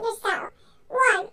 to the. One,